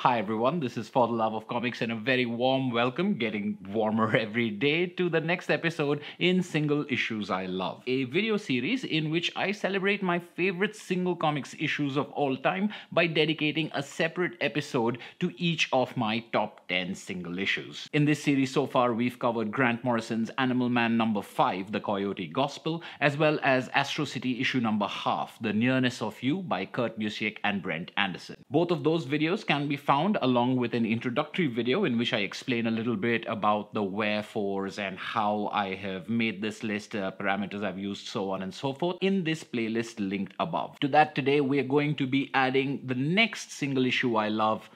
Hi everyone, this is For the Love of Comics and a very warm welcome, getting warmer every day, to the next episode in Single Issues I Love, a video series in which I celebrate my favorite single comics issues of all time by dedicating a separate episode to each of my top 10 single issues. In this series so far, we've covered Grant Morrison's Animal Man number 5, The Coyote Gospel, as well as Astro City issue number half, The Nearness of You by Kurt Busiek and Brent Anderson. Both of those videos can be found along with an introductory video in which I explain a little bit about the wherefores and how I have made this list, uh, parameters I've used, so on and so forth in this playlist linked above. To that today, we're going to be adding the next single issue I love,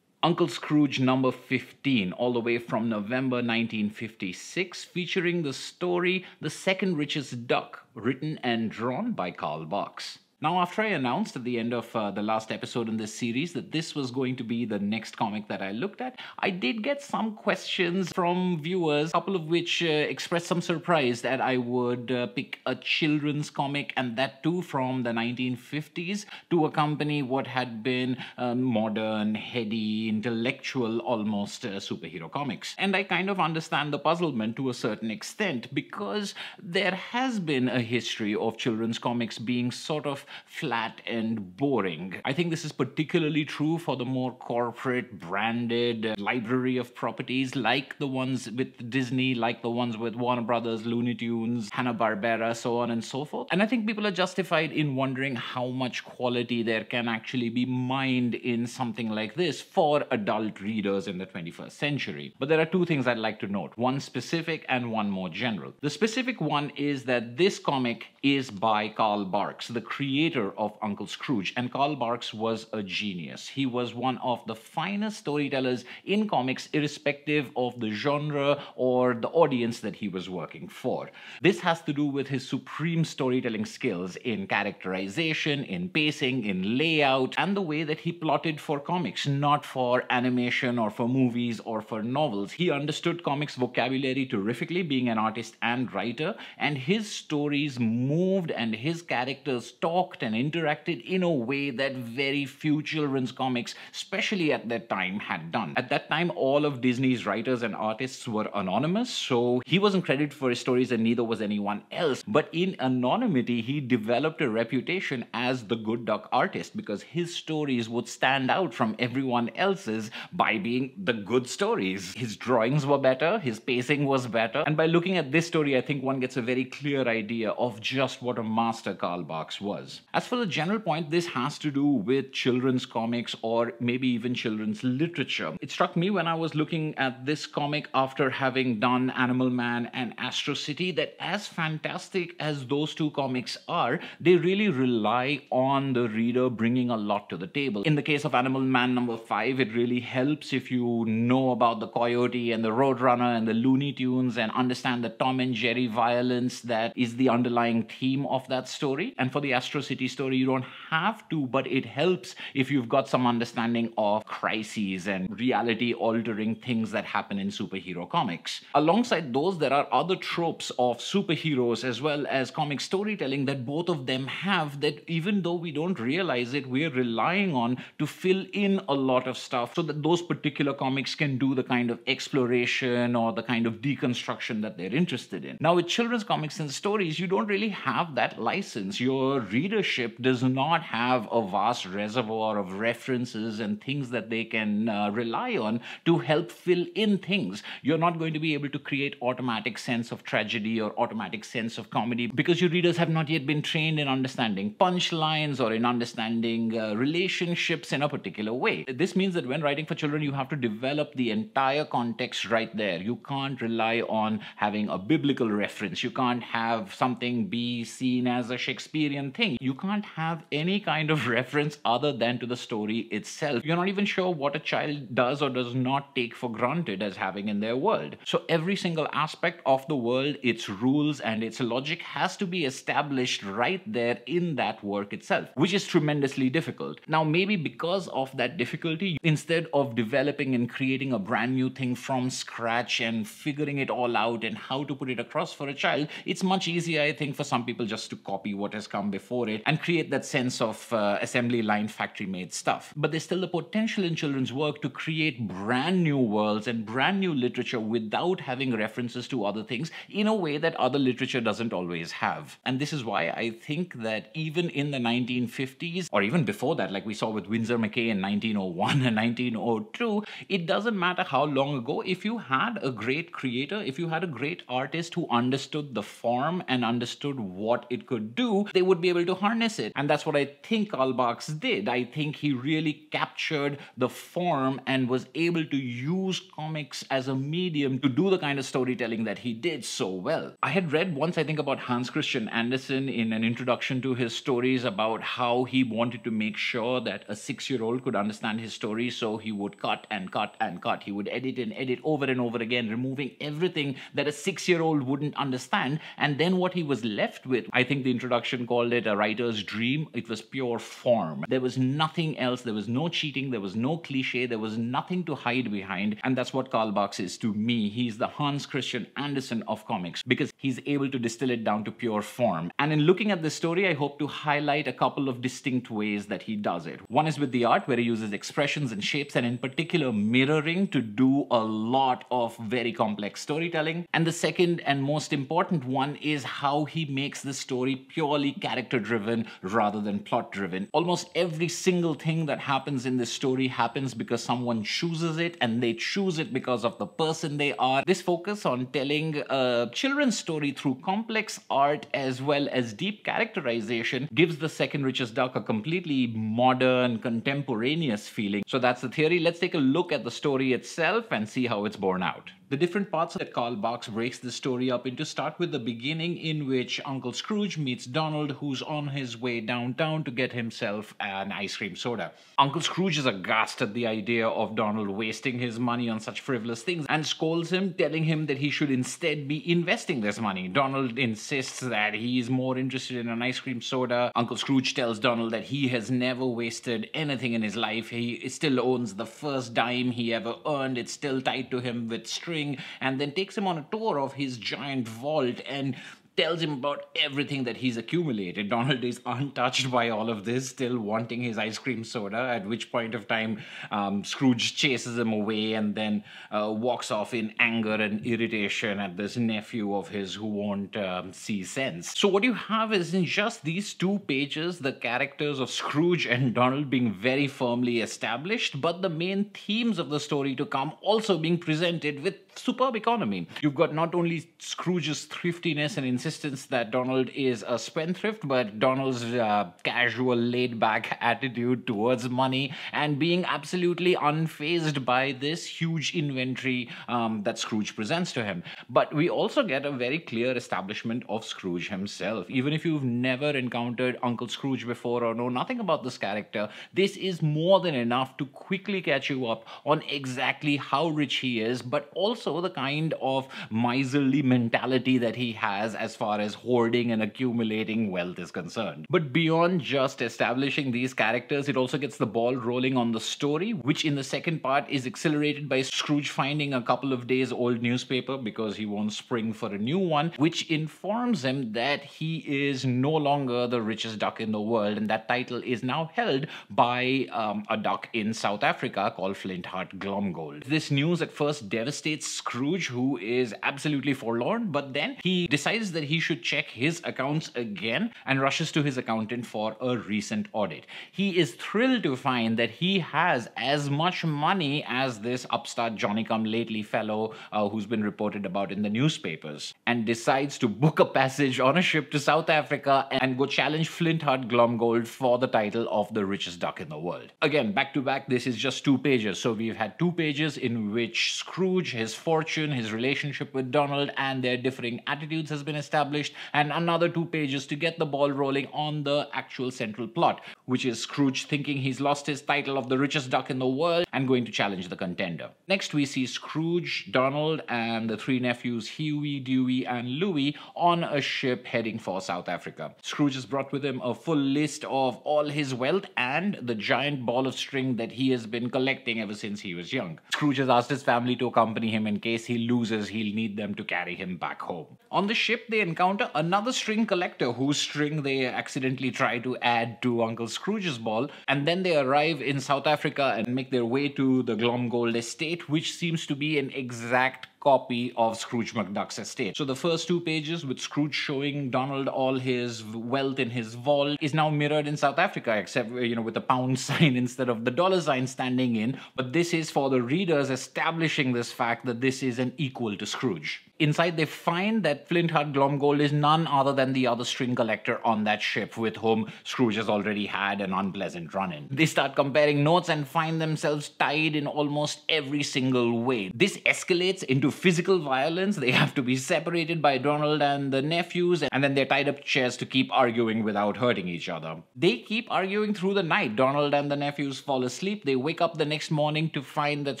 Uncle Scrooge number 15, all the way from November 1956, featuring the story The Second Richest Duck, written and drawn by Carl Barks. Now, after I announced at the end of uh, the last episode in this series that this was going to be the next comic that I looked at, I did get some questions from viewers, a couple of which uh, expressed some surprise that I would uh, pick a children's comic and that too from the 1950s to accompany what had been uh, modern, heady, intellectual, almost uh, superhero comics. And I kind of understand the puzzlement to a certain extent because there has been a history of children's comics being sort of flat and boring. I think this is particularly true for the more corporate branded library of properties like the ones with Disney, like the ones with Warner Brothers, Looney Tunes, Hanna-Barbera, so on and so forth. And I think people are justified in wondering how much quality there can actually be mined in something like this for adult readers in the 21st century. But there are two things I'd like to note, one specific and one more general. The specific one is that this comic is by Carl Barks, the creator creator of Uncle Scrooge. And Carl Barks was a genius. He was one of the finest storytellers in comics, irrespective of the genre or the audience that he was working for. This has to do with his supreme storytelling skills in characterization, in pacing, in layout, and the way that he plotted for comics, not for animation or for movies or for novels. He understood comics vocabulary terrifically, being an artist and writer, and his stories moved and his characters talked talked and interacted in a way that very few children's comics, especially at that time, had done. At that time, all of Disney's writers and artists were anonymous, so he wasn't credited for his stories and neither was anyone else. But in anonymity, he developed a reputation as the good duck artist because his stories would stand out from everyone else's by being the good stories. His drawings were better, his pacing was better, and by looking at this story, I think one gets a very clear idea of just what a master Carl Barks was. As for the general point, this has to do with children's comics or maybe even children's literature. It struck me when I was looking at this comic after having done Animal Man and Astro City that as fantastic as those two comics are, they really rely on the reader bringing a lot to the table. In the case of Animal Man number 5, it really helps if you know about the coyote and the roadrunner and the Looney Tunes and understand the Tom and Jerry violence that is the underlying theme of that story. And for the Astro City story. You don't have to, but it helps if you've got some understanding of crises and reality altering things that happen in superhero comics. Alongside those, there are other tropes of superheroes as well as comic storytelling that both of them have that even though we don't realize it, we're relying on to fill in a lot of stuff so that those particular comics can do the kind of exploration or the kind of deconstruction that they're interested in. Now, with children's comics and stories, you don't really have that license. Your reader readership does not have a vast reservoir of references and things that they can uh, rely on to help fill in things. You're not going to be able to create automatic sense of tragedy or automatic sense of comedy because your readers have not yet been trained in understanding punchlines or in understanding uh, relationships in a particular way. This means that when writing for children, you have to develop the entire context right there. You can't rely on having a biblical reference. You can't have something be seen as a Shakespearean thing you can't have any kind of reference other than to the story itself. You're not even sure what a child does or does not take for granted as having in their world. So every single aspect of the world, its rules and its logic has to be established right there in that work itself, which is tremendously difficult. Now, maybe because of that difficulty, instead of developing and creating a brand new thing from scratch and figuring it all out and how to put it across for a child, it's much easier, I think, for some people just to copy what has come before for it and create that sense of uh, assembly line factory made stuff. But there's still the potential in children's work to create brand new worlds and brand new literature without having references to other things in a way that other literature doesn't always have. And this is why I think that even in the 1950s, or even before that, like we saw with Winsor McCay in 1901 and 1902, it doesn't matter how long ago, if you had a great creator, if you had a great artist who understood the form and understood what it could do, they would be able to harness it. And that's what I think Barks did. I think he really captured the form and was able to use comics as a medium to do the kind of storytelling that he did so well. I had read once, I think, about Hans Christian Andersen in an introduction to his stories about how he wanted to make sure that a six year old could understand his story, so he would cut and cut and cut. He would edit and edit over and over again, removing everything that a six year old wouldn't understand. And then what he was left with, I think the introduction called it a writer's dream. It was pure form. There was nothing else. There was no cheating. There was no cliche. There was nothing to hide behind. And that's what Carl Barks is to me. He's the Hans Christian Andersen of comics because he's able to distill it down to pure form. And in looking at this story, I hope to highlight a couple of distinct ways that he does it. One is with the art, where he uses expressions and shapes, and in particular, mirroring to do a lot of very complex storytelling. And the second and most important one is how he makes the story purely character driven rather than plot driven. Almost every single thing that happens in this story happens because someone chooses it and they choose it because of the person they are. This focus on telling a children's story through complex art as well as deep characterization gives the second richest duck a completely modern, contemporaneous feeling. So that's the theory. Let's take a look at the story itself and see how it's borne out. The different parts that Carl Barks breaks the story up into start with the beginning in which Uncle Scrooge meets Donald who's on his way downtown to get himself an ice cream soda. Uncle Scrooge is aghast at the idea of Donald wasting his money on such frivolous things and scolds him, telling him that he should instead be investing this money. Donald insists that he is more interested in an ice cream soda. Uncle Scrooge tells Donald that he has never wasted anything in his life. He still owns the first dime he ever earned. It's still tied to him with string and then takes him on a tour of his giant vault and tells him about everything that he's accumulated. Donald is untouched by all of this, still wanting his ice cream soda, at which point of time um, Scrooge chases him away and then uh, walks off in anger and irritation at this nephew of his who won't um, see sense. So, what you have is in just these two pages, the characters of Scrooge and Donald being very firmly established, but the main themes of the story to come also being presented with superb economy. You've got not only Scrooge's thriftiness and insistence that Donald is a spendthrift, but Donald's uh, casual, laid back attitude towards money and being absolutely unfazed by this huge inventory um, that Scrooge presents to him. But we also get a very clear establishment of Scrooge himself. Even if you've never encountered Uncle Scrooge before or know nothing about this character, this is more than enough to quickly catch you up on exactly how rich he is, but also also the kind of miserly mentality that he has as far as hoarding and accumulating wealth is concerned. But beyond just establishing these characters, it also gets the ball rolling on the story, which in the second part is accelerated by Scrooge finding a couple of days old newspaper because he won't spring for a new one, which informs him that he is no longer the richest duck in the world, and that title is now held by um, a duck in South Africa called Flintheart Glomgold. This news at first devastates Scrooge, who is absolutely forlorn, but then he decides that he should check his accounts again and rushes to his accountant for a recent audit. He is thrilled to find that he has as much money as this upstart Johnny come lately fellow uh, who's been reported about in the newspapers and decides to book a passage on a ship to South Africa and go challenge Flint Flintheart Glomgold for the title of the richest duck in the world. Again, back to back, this is just two pages. So we've had two pages in which Scrooge, his fortune, his relationship with Donald, and their differing attitudes has been established, and another two pages to get the ball rolling on the actual central plot, which is Scrooge thinking he's lost his title of the richest duck in the world and going to challenge the contender. Next, we see Scrooge, Donald, and the three nephews Huey, Dewey, and Louie on a ship heading for South Africa. Scrooge has brought with him a full list of all his wealth and the giant ball of string that he has been collecting ever since he was young. Scrooge has asked his family to accompany him in case he loses, he'll need them to carry him back home. On the ship, they encounter another string collector whose string they accidentally try to add to Uncle Scrooge's ball, and then they arrive in South Africa and make their way to the Glomgold estate, which seems to be an exact copy of Scrooge McDuck's estate. So the first two pages with Scrooge showing Donald all his wealth in his vault is now mirrored in South Africa, except you know with a pound sign instead of the dollar sign standing in. But this is for the readers establishing this fact that this is an equal to Scrooge. Inside, they find that Flintheart Glomgold is none other than the other string collector on that ship with whom Scrooge has already had an unpleasant run in. They start comparing notes and find themselves tied in almost every single way. This escalates into physical violence. They have to be separated by Donald and the nephews, and then they're tied up chairs to keep arguing without hurting each other. They keep arguing through the night. Donald and the nephews fall asleep. They wake up the next morning to find that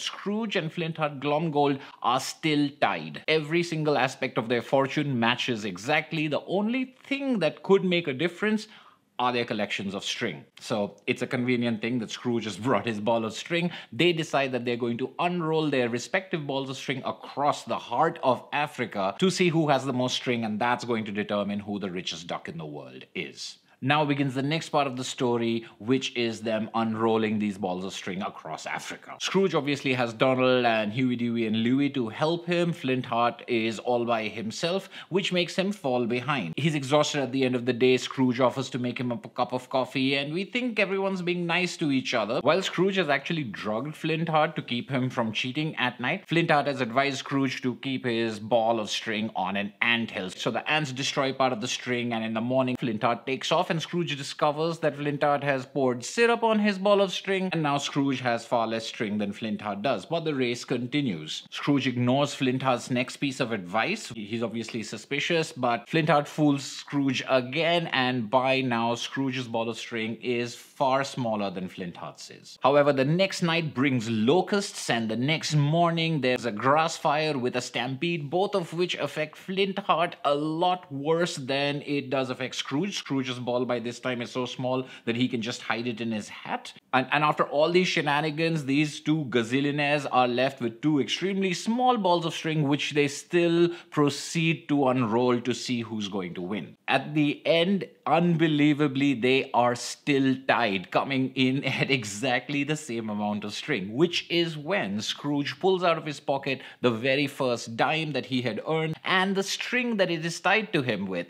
Scrooge and Flintheart Glomgold are still tied. Every single aspect of their fortune matches exactly. The only thing that could make a difference are their collections of string. So it's a convenient thing that Scrooge has brought his ball of string. They decide that they're going to unroll their respective balls of string across the heart of Africa to see who has the most string, and that's going to determine who the richest duck in the world is. Now begins the next part of the story, which is them unrolling these balls of string across Africa. Scrooge obviously has Donald and Huey, Dewey, and Louie to help him. Flint Flintheart is all by himself, which makes him fall behind. He's exhausted at the end of the day. Scrooge offers to make him a cup of coffee, and we think everyone's being nice to each other. While Scrooge has actually drugged Flint Flintheart to keep him from cheating at night, Flint Flintheart has advised Scrooge to keep his ball of string on an anthill. So the ants destroy part of the string, and in the morning, Flint Flintheart takes off and Scrooge discovers that Flintheart has poured syrup on his ball of string, and now Scrooge has far less string than Flintheart does. But the race continues. Scrooge ignores Flintheart's next piece of advice. He's obviously suspicious, but Flintheart fools Scrooge again, and by now, Scrooge's ball of string is far smaller than Flintheart's is. However, the next night brings locusts, and the next morning, there's a grass fire with a stampede, both of which affect Flintheart a lot worse than it does affect Scrooge. Scrooge's ball by this time is so small that he can just hide it in his hat. And, and after all these shenanigans, these two gazillionaires are left with two extremely small balls of string, which they still proceed to unroll to see who's going to win. At the end, unbelievably, they are still tied, coming in at exactly the same amount of string, which is when Scrooge pulls out of his pocket the very first dime that he had earned and the string that it is tied to him with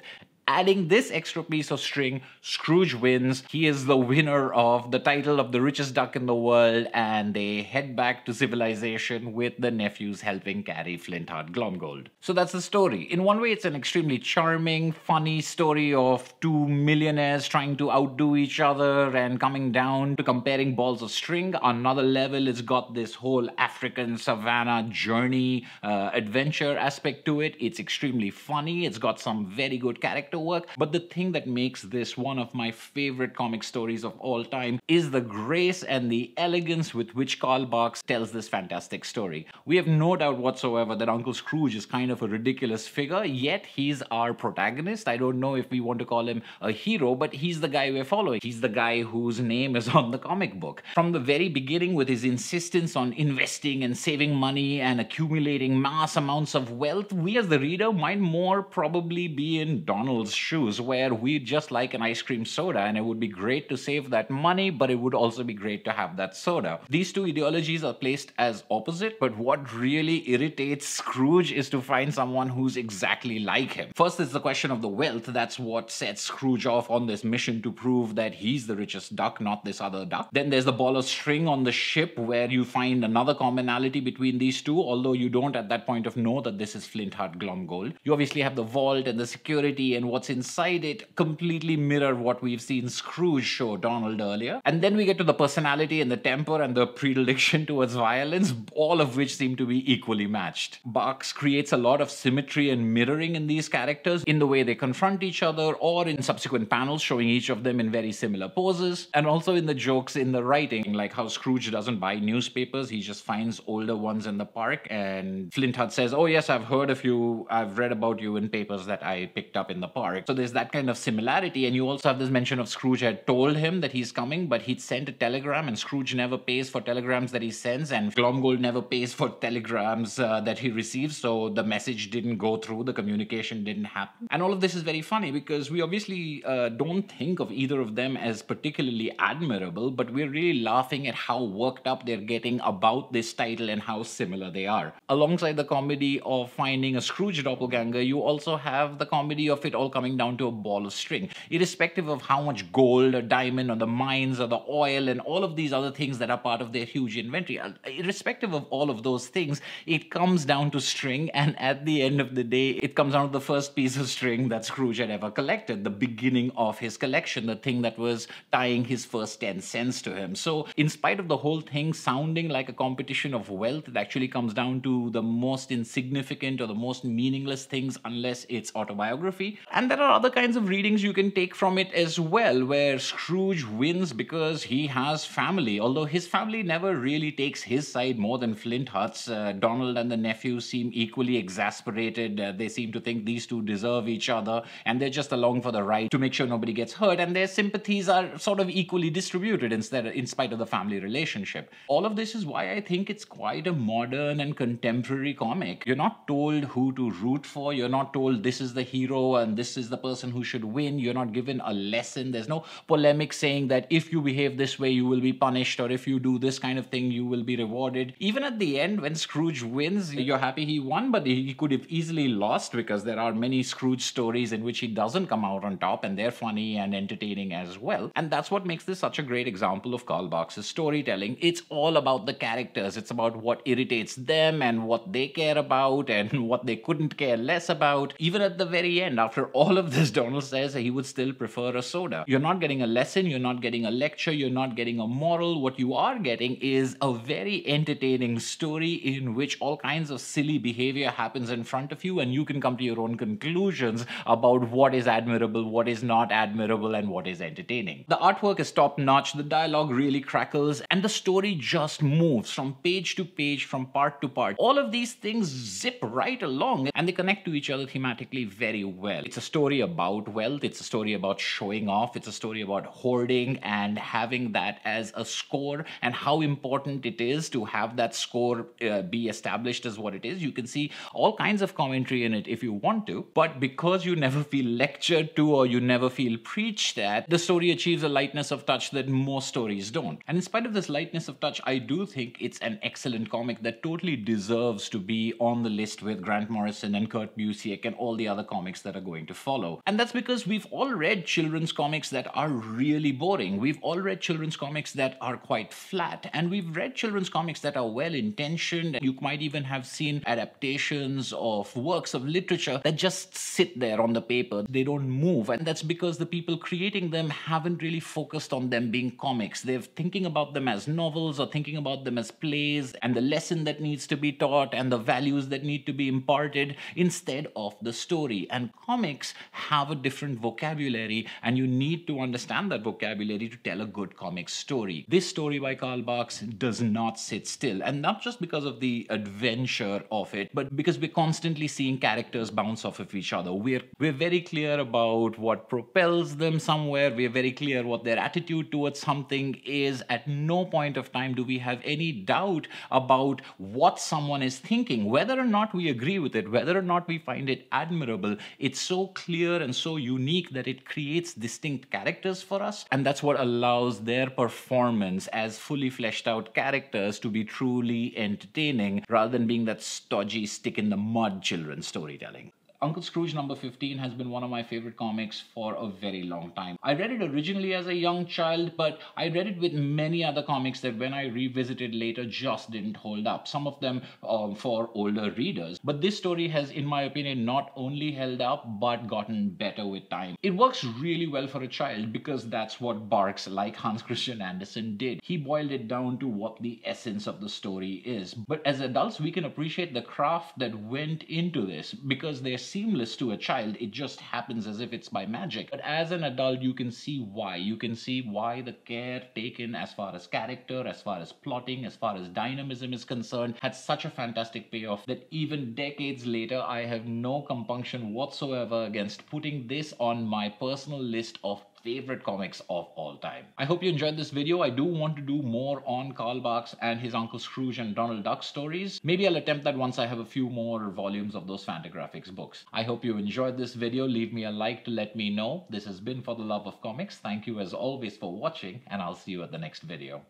adding this extra piece of string, Scrooge wins. He is the winner of the title of the richest duck in the world, and they head back to civilization with the nephews helping carry Flintheart Glomgold. So that's the story. In one way, it's an extremely charming, funny story of two millionaires trying to outdo each other and coming down to comparing balls of string. Another level, it's got this whole African savannah journey uh, adventure aspect to it. It's extremely funny. It's got some very good character to work. But the thing that makes this one of my favorite comic stories of all time is the grace and the elegance with which Carl Barks tells this fantastic story. We have no doubt whatsoever that Uncle Scrooge is kind of a ridiculous figure, yet he's our protagonist. I don't know if we want to call him a hero, but he's the guy we're following. He's the guy whose name is on the comic book. From the very beginning, with his insistence on investing and saving money and accumulating mass amounts of wealth, we as the reader might more probably be in Donald's shoes where we'd just like an ice cream soda and it would be great to save that money, but it would also be great to have that soda. These two ideologies are placed as opposite, but what really irritates Scrooge is to find someone who's exactly like him. First is the question of the wealth. That's what sets Scrooge off on this mission to prove that he's the richest duck, not this other duck. Then there's the ball of string on the ship where you find another commonality between these two, although you don't at that point of know that this is Flint Flintheart Glomgold. You obviously have the vault and the security and what what's inside it completely mirror what we've seen Scrooge show Donald earlier. And then we get to the personality and the temper and the predilection towards violence, all of which seem to be equally matched. Barks creates a lot of symmetry and mirroring in these characters in the way they confront each other or in subsequent panels showing each of them in very similar poses, and also in the jokes in the writing, like how Scrooge doesn't buy newspapers, he just finds older ones in the park, and Flint Flintheart says, Oh, yes, I've heard of you, I've read about you in papers that I picked up in the park. So there's that kind of similarity. And you also have this mention of Scrooge had told him that he's coming, but he'd sent a telegram, and Scrooge never pays for telegrams that he sends, and Glomgold never pays for telegrams uh, that he receives. So the message didn't go through, the communication didn't happen. And all of this is very funny because we obviously uh, don't think of either of them as particularly admirable, but we're really laughing at how worked up they're getting about this title and how similar they are. Alongside the comedy of finding a Scrooge doppelganger, you also have the comedy of it all coming down to a ball of string. Irrespective of how much gold or diamond or the mines or the oil and all of these other things that are part of their huge inventory, uh, irrespective of all of those things, it comes down to string. And at the end of the day, it comes down to the first piece of string that Scrooge had ever collected, the beginning of his collection, the thing that was tying his first 10 cents to him. So, in spite of the whole thing sounding like a competition of wealth, it actually comes down to the most insignificant or the most meaningless things unless it's autobiography. And there are other kinds of readings you can take from it as well, where Scrooge wins because he has family, although his family never really takes his side more than Flintheart's. Uh, Donald and the nephew seem equally exasperated. Uh, they seem to think these two deserve each other, and they're just along for the ride to make sure nobody gets hurt, and their sympathies are sort of equally distributed instead, in spite of the family relationship. All of this is why I think it's quite a modern and contemporary comic. You're not told who to root for, you're not told this is the hero and this is the person who should win. You're not given a lesson. There's no polemic saying that if you behave this way, you will be punished, or if you do this kind of thing, you will be rewarded. Even at the end, when Scrooge wins, you're happy he won, but he could have easily lost because there are many Scrooge stories in which he doesn't come out on top and they're funny and entertaining as well. And that's what makes this such a great example of Carl Barks's storytelling. It's all about the characters, it's about what irritates them and what they care about and what they couldn't care less about. Even at the very end, after all of this, Donald says he would still prefer a soda. You're not getting a lesson, you're not getting a lecture, you're not getting a moral. What you are getting is a very entertaining story in which all kinds of silly behavior happens in front of you and you can come to your own conclusions about what is admirable, what is not admirable, and what is entertaining. The artwork is top notch, the dialogue really crackles, and the story just moves from page to page, from part to part. All of these things zip right along and they connect to each other thematically very well. It's a story about wealth, it's a story about showing off, it's a story about hoarding and having that as a score and how important it is to have that score uh, be established as what it is. You can see all kinds of commentary in it if you want to, but because you never feel lectured to or you never feel preached at, the story achieves a lightness of touch that most stories don't. And in spite of this lightness of touch, I do think it's an excellent comic that totally deserves to be on the list with Grant Morrison and Kurt Busiek and all the other comics that are going to follow. And that's because we've all read children's comics that are really boring. We've all read children's comics that are quite flat. And we've read children's comics that are well intentioned. You might even have seen adaptations of works of literature that just sit there on the paper. They don't move. And that's because the people creating them haven't really focused on them being comics. They're thinking about them as novels or thinking about them as plays and the lesson that needs to be taught and the values that need to be imparted instead of the story. And comics have a different vocabulary, and you need to understand that vocabulary to tell a good comic story. This story by Carl Barks does not sit still, and not just because of the adventure of it, but because we're constantly seeing characters bounce off of each other. We're we're very clear about what propels them somewhere. We're very clear what their attitude towards something is. At no point of time do we have any doubt about what someone is thinking, whether or not we agree with it, whether or not we find it admirable. It's so clear and so unique that it creates distinct characters for us, and that's what allows their performance as fully fleshed out characters to be truly entertaining rather than being that stodgy stick in the mud children's storytelling. Uncle Scrooge number 15 has been one of my favorite comics for a very long time. I read it originally as a young child, but I read it with many other comics that when I revisited later just didn't hold up. Some of them um, for older readers. But this story has, in my opinion, not only held up, but gotten better with time. It works really well for a child because that's what Barks, like Hans Christian Andersen, did. He boiled it down to what the essence of the story is. But as adults, we can appreciate the craft that went into this because there's seamless to a child. It just happens as if it's by magic. But as an adult, you can see why. You can see why the care taken as far as character, as far as plotting, as far as dynamism is concerned, had such a fantastic payoff that even decades later, I have no compunction whatsoever against putting this on my personal list of favorite comics of all time. I hope you enjoyed this video. I do want to do more on Carl Barks and his Uncle Scrooge and Donald Duck stories. Maybe I'll attempt that once I have a few more volumes of those Fantagraphics books. I hope you enjoyed this video. Leave me a like to let me know. This has been For the Love of Comics. Thank you as always for watching and I'll see you at the next video.